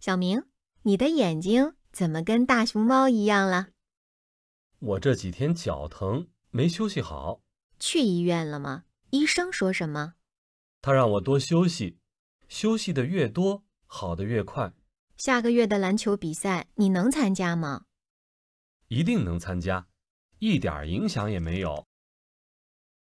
小明，你的眼睛怎么跟大熊猫一样了？我这几天脚疼，没休息好，去医院了吗？医生说什么？他让我多休息，休息的越多，好的越快。下个月的篮球比赛你能参加吗？一定能参加，一点影响也没有。